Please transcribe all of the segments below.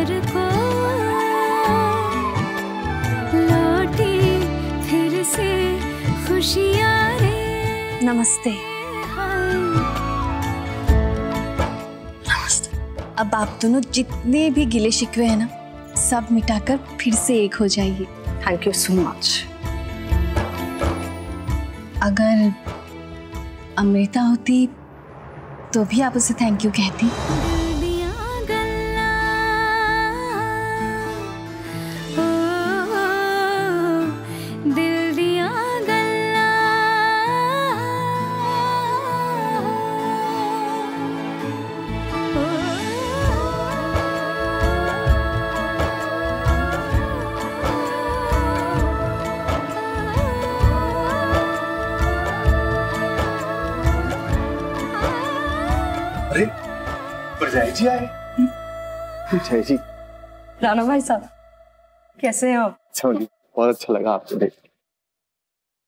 पाखी घर को लौटी फिर से खुशियाँ रे। नमस्ते। अब आप दोनों जितने भी गिले शिकवे हैं ना सब मिटाकर फिर से एक हो जाइए। थैंक यू सो मच अगर अमृता होती तो भी आप उसे थैंक यू कहती। जी आए जय जी। राणा भाई साहब कैसे हैं अच्छा जी बहुत अच्छा लगा आपको देख।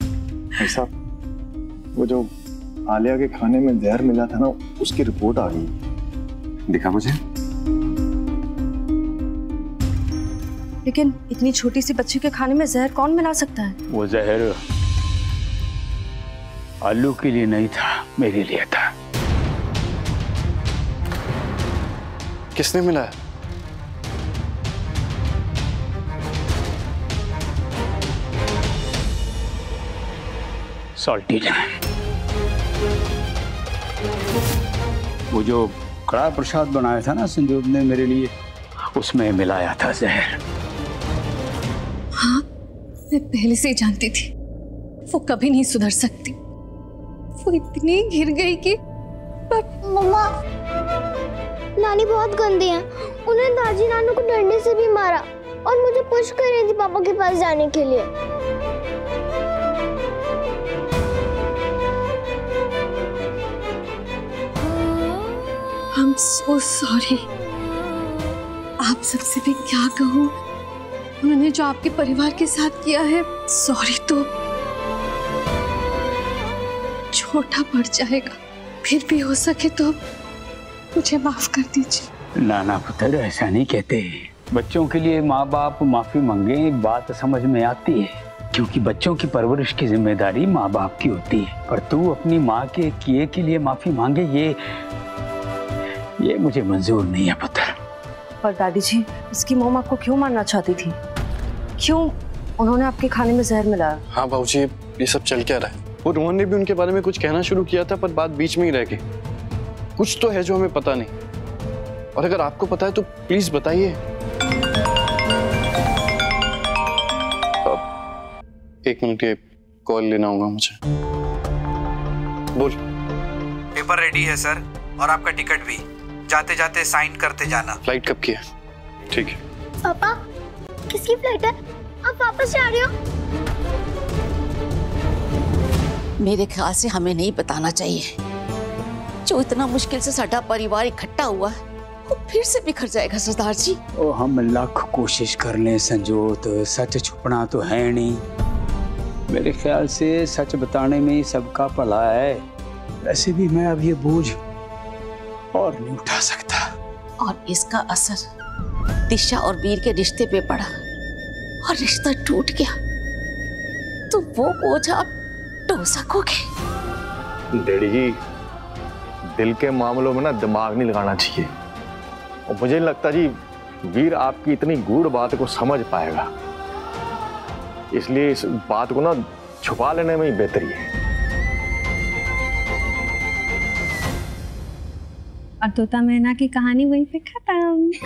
भाई साहब वो जो आलिया के खाने में जहर मिला था ना उसकी रिपोर्ट आ गई। दिखा मुझे? लेकिन इतनी छोटी सी बच्ची के खाने में जहर कौन मिला सकता है? वो जहर आलू के लिए नहीं था मेरे लिए था। किसने मिलाया सॉल्टी ने वो जो कड़ा प्रसाद बनाया था ना संजोग ने मेरे लिए उसमें मिलाया था जहर। हाँ मैं पहले से ही जानती थी। वो कभी नहीं सुधर सकती। वो इतनी गिर गई कि मम्मा नानी बहुत गंदी हैं। उन्होंने दादी नानू को डंडे से भी मारा और मुझे पुश कर रही थी पापा के पास जाने के लिए। so sorry. आप सबसे भी क्या कहूँ? उन्होंने जो आपके परिवार के साथ किया है सॉरी तो। छोटा पड़ जाएगा, फिर भी हो सके तो। मुझे माफ़ कर दीजिए। ना ना पुत्र ऐसा नहीं कहते। बच्चों के लिए माँ बाप माफ़ी मांगे बात समझ में आती है। क्योंकि बच्चों की परवरिश की ज़िम्मेदारी माँ बाप की होती है। पर तू अपनी माँ के किए के लिए माफ़ी मांगे ये ये मुझे मंजूर नहीं है पुत्र। पर दादी जी इसकी मोम आपको क्यों मारना चाहती थी? क्यों उन्होंने आपके खाने में जहर मिलाया? हाँ बाबूजी ये सब चल क्या रहा है? वो रोहन ने भी उनके बारे में कुछ कहना शुरू किया था पर बात बीच में ही रह गई। कुछ तो है जो हमें पता नहीं। और अगर आपको पता है तो प्लीज़ बताइए। एक मिनट ये कॉल लेना होगा मुझे। बोल। पेपर रेडी है सर और आपका टिकट भी। जाते जाते साइन करते जाना। फ़्लाइट कब की है? ठीक है। पापा किसकी फ़्लाइट है? आप वापस जा रहे हो? मेरे ख्याल से हमें नहीं बताना चाहिए। जो इतना मुश्किल से साडा परिवार इकट्ठा हुआ है वो फिर से बिखर जाएगा सरदार जी। ओ हम लाख कोशिश कर लें संजोत। सच छुपना तो है नहीं। मेरे ख्याल से सच बताने में ही सबका भला है। वैसे भी मैं अब ये बोझ और नहीं उठा सकता। और इसका असर दिशा और वीर के रिश्ते पे पड़ा और रिश्ता टूट गया। तो वो बोझ आप ढो सकोगे? डैडी जी दिल के मामलों में ना दिमाग नहीं लगाना चाहिए। और मुझे नहीं लगता जी वीर आपकी इतनी गूढ़ बात को समझ पाएगा। इसलिए इस बात को ना छुपा लेने में ही बेहतरी है। और तोता मैना की कहानी वहीं पे खत्म।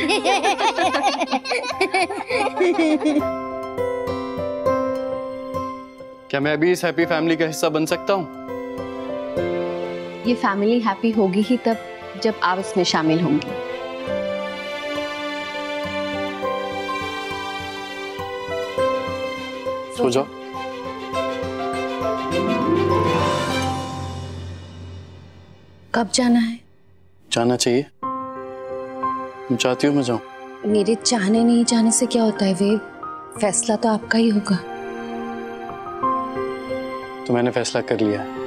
क्या मैं अभी इस हैप्पी फैमिली का हिस्सा बन सकता हूँ? ये फैमिली हैप्पी होगी ही तब जब आप इसमें शामिल होंगी। सो जाओ। कब जाना है? जाना चाहिए। चाहती हो मैं जाऊँ? मेरे चाहने नहीं जाने से क्या होता है वे फैसला तो आपका ही होगा। तो मैंने फैसला कर लिया है।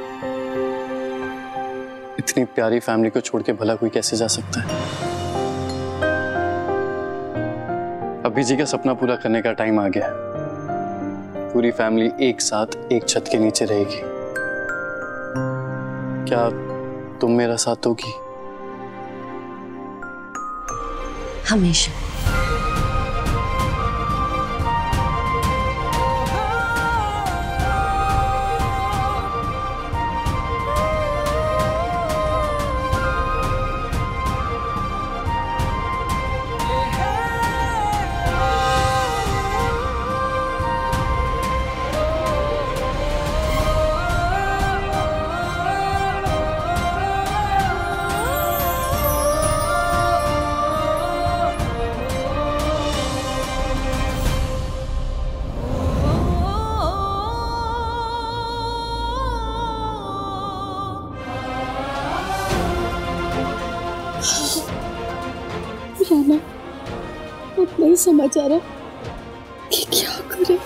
इतनी प्यारी फैमिली को छोड़ के भला कोई कैसे जा सकता है? अभी जी का सपना पूरा करने का टाइम आ गया है। पूरी फैमिली एक साथ एक छत के नीचे रहेगी। क्या तुम मेरा साथ होगी हमेशा। रहा कि क्या करे?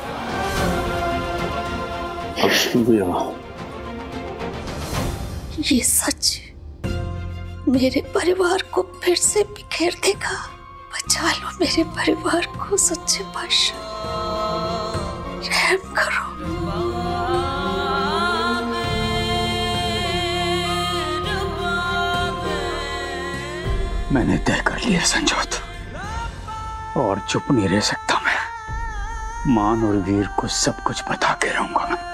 ये सच मेरे परिवार को फिर से बिखेर देगा। बचा लो मेरे परिवार को सच्चे पातशाह। रहम करो। मैंने तय कर लिया संजोत। और चुप नहीं रह सकता मैं। मान और वीर को सब कुछ बता के रहूँगा मैं।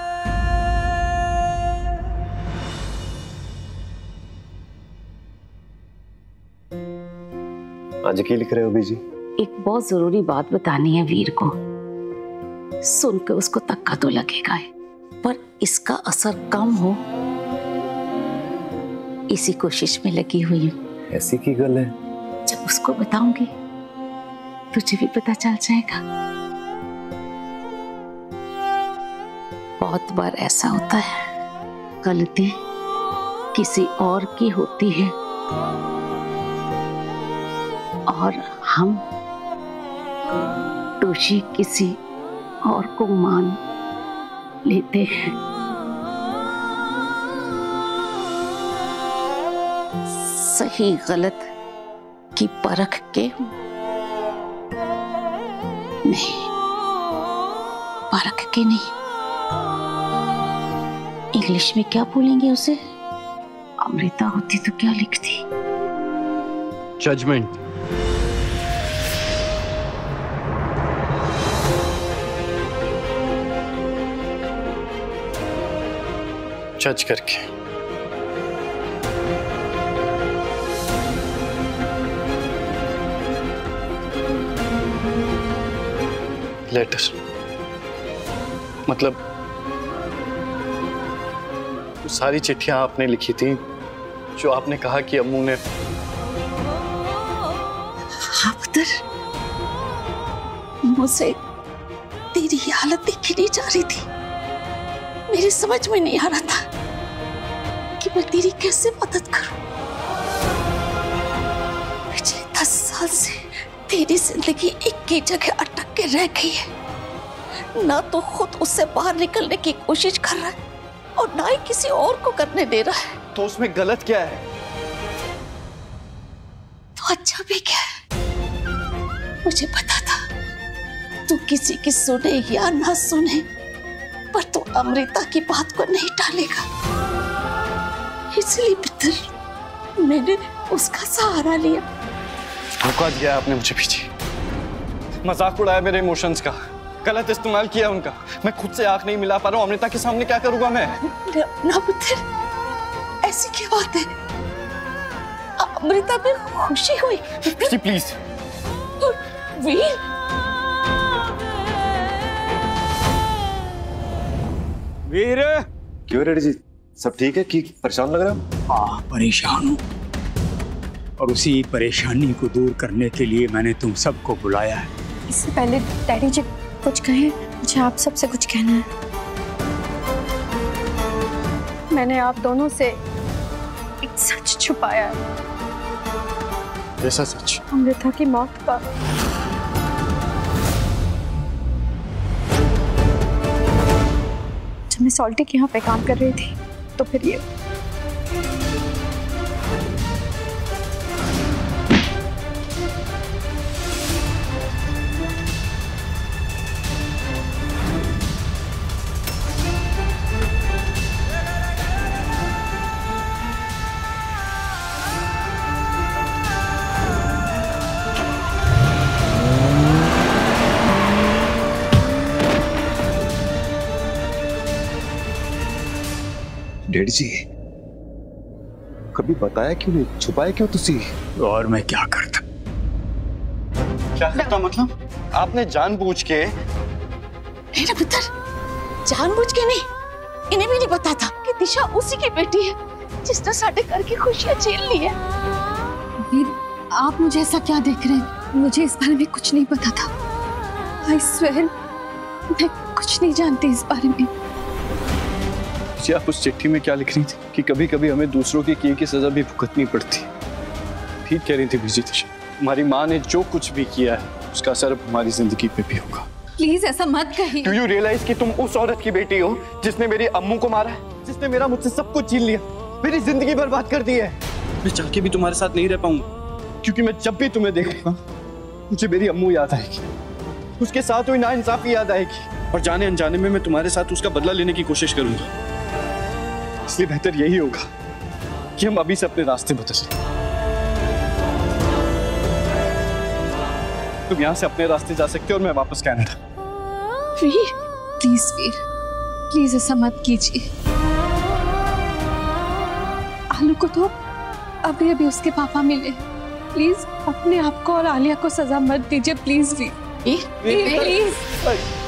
आज की लिख रहे हो बीजी? एक बहुत ज़रूरी बात बतानी है वीर को। सुन के उसको तक्का तो लगेगा ही पर इसका असर कम हो। इसी कोशिश में लगी हुई हूँ। ऐसी की गल है? जब उसको बताऊँगी तुझे भी पता चल जाएगा। बहुत बार ऐसा होता है, गलती किसी और की होती है। और हम दोषी किसी और को मान लेते हैं। सही गलत की परख के नहीं परख के नहीं। इंग्लिश में क्या बोलेंगे उसे? अमृता होती तो क्या लिखती? जजमेंट जज करके। लेटर मतलब वो सारी चिट्ठियाँ आपने लिखी थी, जो आपने कहा कि अम्मू ने हाँ मुझसे तेरी हालत देखी नहीं जा रही थी। मेरी समझ में नहीं आ रहा था कि मैं तेरी कैसे मदद करूँ। पिछले दस साल से तेरी ज़िंदगी एक ही जगह अटक के रह गई है। ना तो खुद उससे बाहर निकलने की कोशिश कर रहा है और ना ही किसी और को करने दे रहा है। तो उसमें गलत क्या है? तो अच्छा भी क्या है? मुझे पता था तू किसी की सुने या ना सुने पर तू अमृता की बात को नहीं टालेगा। इसलिए पितर मैंने उसका सहारा लिया। धोखा दिया आपने मुझे पीछे। मज़ाक उड़ाया मेरे इमोशंस का। गलत इस्तेमाल किया उनका। मैं खुद से आँख नहीं मिला पा रहा हूँ अमृता के सामने क्या करूँगा मैं? न- ना पुत्र। ऐसी क्या बात है? अमृता में खुशी हुई। जी प्लीज़ वीर। वीर! क्यों रेडी जी सब ठीक है? कि परेशान लग रहा है? हाँ परेशान हूँ। और उसी परेशानी को दूर करने के लिए मैंने तुम सबको बुलाया है। इससे पहले डैडी जी कुछ कहें मुझे आप सबसे कुछ कहना है। मैंने आप दोनों से एक सच छुपाया। है कैसा सच? अमृता की मौत का। जब मैं सॉल्टी के यहाँ पे काम कर रही थी तो फिर ये डैडी जी। कभी बताया क्यों नहीं? छुपाया क्यों तुसी? और मैं क्या करता? क्या करता मतलब? आपने जानबूझ के मेरे पुत्र जानबूझ के नहीं इन्हें भी नहीं पता था कि दिशा उसी की बेटी है जिसने साढ़े घर की खुशियाँ छीन ली है। वीर आप मुझे ऐसा क्या देख रहे हैं? मुझे इस बारे में कुछ नहीं पता था। आई स्वेर मैं कुछ नहीं जानती इस बारे में। जी आप उस चिट्ठी में क्या लिख रही थी? कि कभी कभी हमें दूसरों के किए की सजा भी भुगतनी पड़ती ठीक कह रही थी बीजी दिशा हमारी माँ ने जो कुछ भी किया है उसका असर हमारी ज़िंदगी पे भी होगा। प्लीज़ ऐसा मत कहिए। डू यू रियलाइज़ कि तुम उस औरत की बेटी हो जिसने मेरी अम्मू को मारा है जिसने मेरा मुझसे सब कुछ छीन लिया मेरी ज़िंदगी बर्बाद कर दी है? मैं चाह के भी तुम्हारे साथ नहीं रह पाऊँगा क्योंकि मैं जब भी तुम्हें देखूँगा मुझे मेरी अम्मू याद आएगी। उसके साथ हुई ना इंसाफी याद आएगी। और जाने अनजाने में मैं तुम्हारे साथ उसका बदला लेने की कोशिश करूँगा। इसलिए बेहतर यही होगा कि हम अभी से अपने रास्ते बदल लें तुम यहाँ से अपने रास्ते जा सकते हो और मैं वापस Canada Veer please Veer please ऐसा मत कीजिए आलू को तो अभी अभी उसके पापा मिले प्लीज़ अपने आप को और आलिया को सजा मत दीजिए प्लीज़ वीर वीर प्लीज़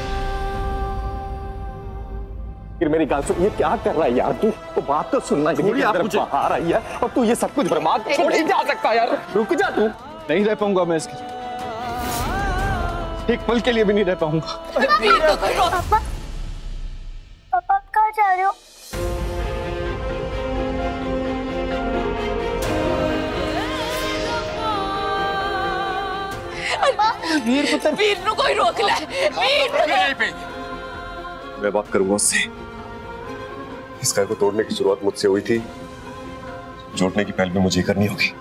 फिर मेरी गाल सुन। ये क्या कर रहा है यार तू? तो बात तो सुनना छोड़िए आप मुझे। बाहर आई है। और तू ये सब कुछ बर्बाद छोड़ नहीं जा सकता यार। रुक जा तू। नहीं रह पाऊँगा मैं इसके एक पल के लिए भी नहीं रह पाऊँगा। पापा पापा कहाँ जा रहे हो? वीर पुत्र। वीर नु कोई रोक ले। वीर मैं बात करूँगा उससे। इस घर को तोड़ने की शुरुआत मुझसे हुई थी। जोड़ने की पहल भी मुझे करनी होगी।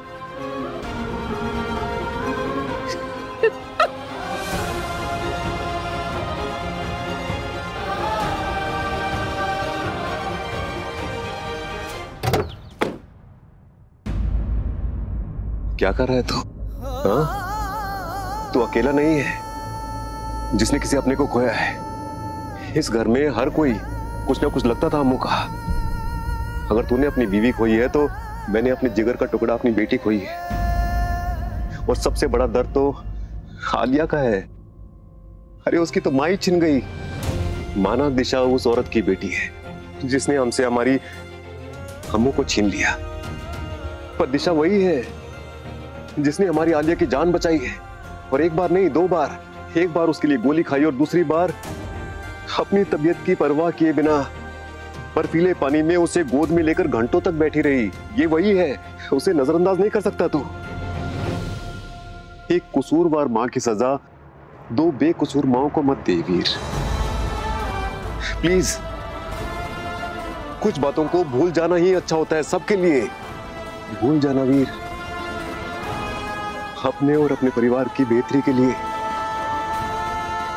क्या कर रहा है तू? हाँ? तू अकेला नहीं है। जिसने किसी अपने को खोया है। इस घर में हर कोई कुछ ना कुछ लगता था अम्मू का। अगर तूने अपनी बीवी खोई है तो मैंने अपने जिगर का टुकड़ा अपनी बेटी खोई है। और सबसे बड़ा दर्द तो आलिया का है। अरे, उसकी तो माई छिन गई। माना दिशा उस औरत की बेटी है, जिसने हमसे हमारी अम्मू को छीन लिया। पर दिशा वही है, जिसने हमारी आलिया की जान बचाई है। और एक बार नहीं, दो बार। एक बार उसके लिए गोली खाई और दूसरी बार अपनी तबीयत की परवाह किए बिना। बर्फीले पानी में उसे गोद में लेकर घंटों तक बैठी रही। ये वही है, उसे नजरअंदाज नहीं कर सकता तू। एक कसूरवार माँ की सजा, दो बेकसूर माओ को मत दे, वीर। प्लीज़, कुछ बातों को भूल जाना ही अच्छा होता है सबके लिए। भूल जाना, वीर। अपने और अपने परिवार की बेहतरी के लिए,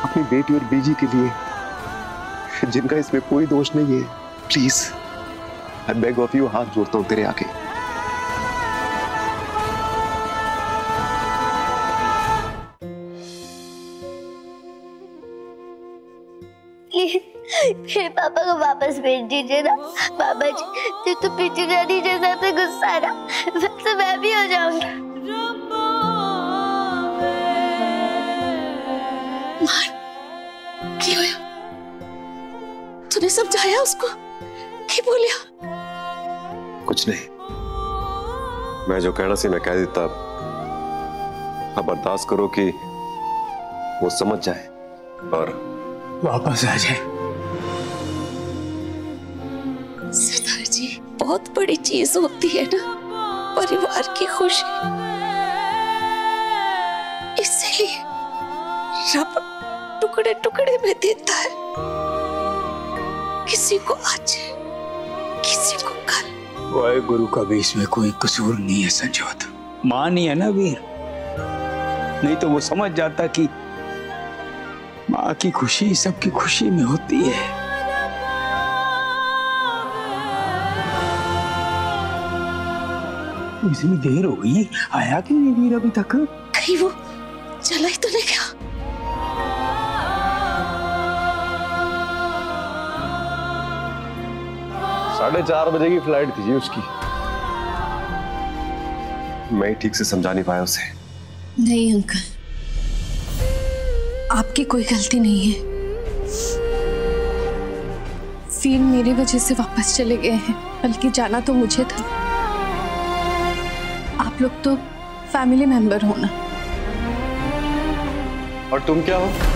अपनी बेटी और बीजी के लिए। जिनका इसमें कोई दोष नहीं है please I beg of you हाथ जोड़ता हूँ तेरे आगे। पापा को वापस भेज दीजिए ना। बाबा जी तो पीछे जानी जैसा तो गुस्सा ना वैसे मैं भी हो जाऊँगी। तूने समझाया उसको नहीं बोलिया। कुछ नहीं। मैं जो कहना सी मैं कह देता अब बर्दाश्त करो कि वो समझ जाए और वापस आ जाए। सरदार जी बहुत बड़ी चीज़ होती है ना परिवार की खुशी। इसलिए रब टुकड़े टुकड़े में देता है। किसी को आज किसी को कल। वाहे गुरु का भी इसमें कोई कसूर नहीं है संजोत माँ नहीं है ना वीर। नहीं तो वो समझ जाता कि माँ की खुशी सबकी खुशी में होती है। इतनी देर हो गई आया क्यों नहीं वीर अभी तक? कहीं वो चला ही तो नहीं साढ़े चार बजे की फ़्लाइट थी जी उसकी। मैं ठीक से समझा नहीं पाया उसे। नहीं अंकल। आपकी कोई गलती नहीं है। वीर मेरी वजह से वापस चले गए हैं बल्कि जाना तो मुझे था। आप लोग तो फैमिली मेंबर हो ना। और तुम क्या हो?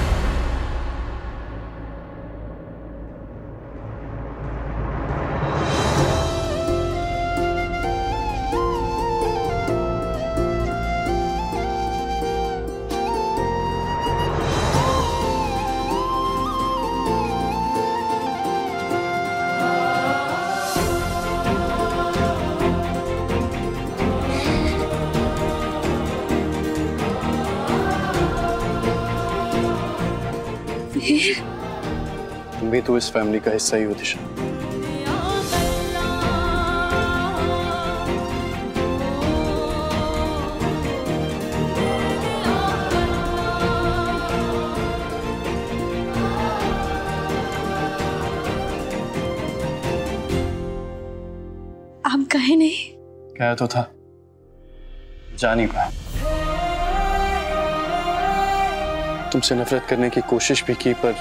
भी तो इस फैमिली का हिस्सा ही हो दिशा आप कहे नहीं। कहा तो था। जा नहीं पाया। तुमसे नफरत करने की कोशिश भी की पर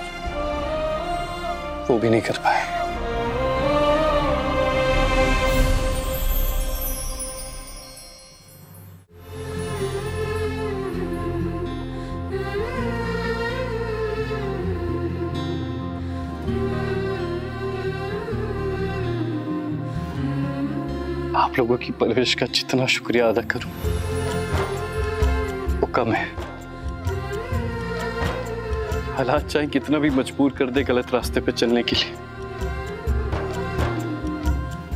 वो भी नहीं कर पाए आप लोगों की परवरिश का जितना शुक्रिया अदा करूँ, वो कम है। हालात चाहे कितना भी मजबूर कर दे गलत रास्ते पे चलने के लिए।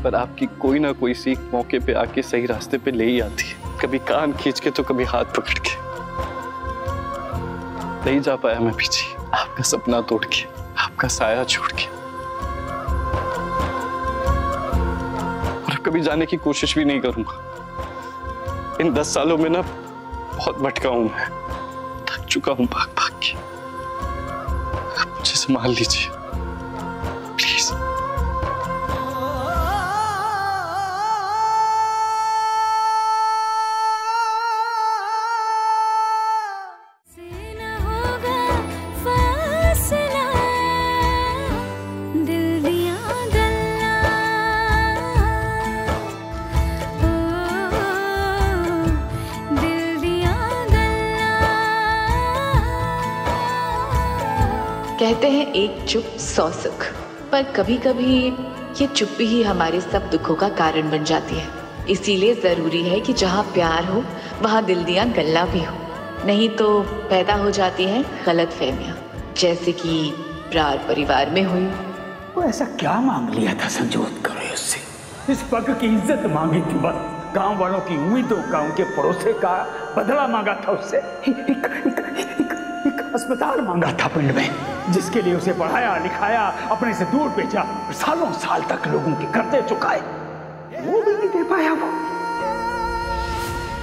पर आपकी कोई ना कोई सीख मौके पे आके सही रास्ते पे ले ही आती है। कभी कान खींच के तो कभी हाथ पकड़ के। नहीं जा पाया मैं पीछे आपका सपना तोड़ के, आपका साया छोड़ के। और कभी जाने की कोशिश भी नहीं करूँगा। इन दस सालों में ना बहुत भटका हूँ मैं। थक चुका हूँ भाग संभाल लीजिए। एक चुप सौ सुख पर कभी कभी ये चुप्पी ही हमारे सब दुखों का कारण बन जाती है। इसीलिए ज़रूरी है कि जहाँ प्यार हो वहाँ दिल दिया गल्ला भी हो। नहीं तो पैदा हो जाती हैं गलत फहमियाँ जैसे कि प्यार परिवार में हुई। वो ऐसा क्या मांग लिया था संजोत करो उससे। इस पग की इज़्ज़त मांगी थी बस। गाँव वालों की उम्मीदों का उनके पड़ोसे का बदला मांगा था उससे। अस्पताल मांगा था पिंड में जिसके लिए उसे पढ़ाया लिखाया अपने से दूर भेजा सालों साल तक लोगों के कर्जे चुकाए। वो भी नहीं दे पाया वो।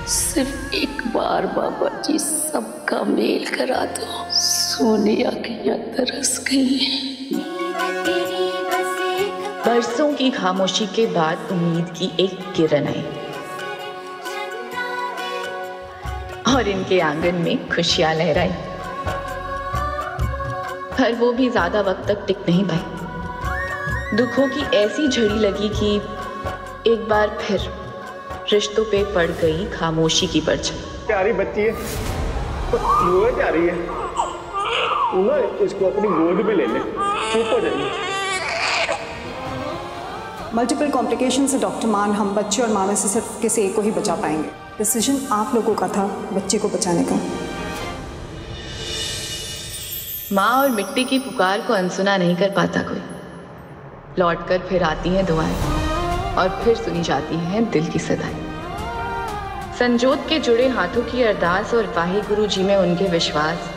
सिर्फ़ एक बार बाबा जी सबका मेल करा दो। सोने अखियाँ तरस गई बरसों की खामोशी के बाद उम्मीद की एक किरण आई। और इनके आँगन में खुशियाँ लहराई। पर वो भी ज़्यादा वक्त तक टिक नहीं पाई। दुखों की ऐसी झड़ी लगी कि एक बार फिर रिश्तों पे पड़ गई खामोशी की परछाई। प्यारी बच्ची है। रोए जा रही है। तू ना इसको अपनी गोद में ले ले। चुप हो जाइए। मल्टीपल कॉम्प्लिकेशन से डॉक्टर मान हम बच्चे और माँ में से सिर्फ़ किसी एक को ही बचा पाएँगे। डिसीज़न आप लोगों का था बच्चे को बचाने का। माँ और मिट्टी की पुकार को अनसुना नहीं कर पाता कोई। लौट कर फिर आती हैं दुआएँ और फिर सुनी जाती हैं दिल की सदाएँ। संजोत के जुड़े हाथों की अरदास और वाहे गुरु जी में उनके विश्वास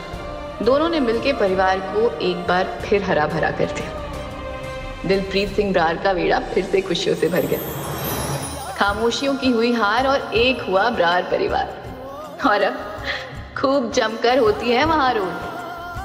दोनों ने मिलकर परिवार को एक बार फिर हरा भरा कर दिया। दिलप्रीत सिंह ब्रार का बेड़ा फिर से खुशियों से भर गया। खामोशियों की हुई हार और एक हुआ ब्रार परिवार। और अब खूब जमकर होती है वहाँ road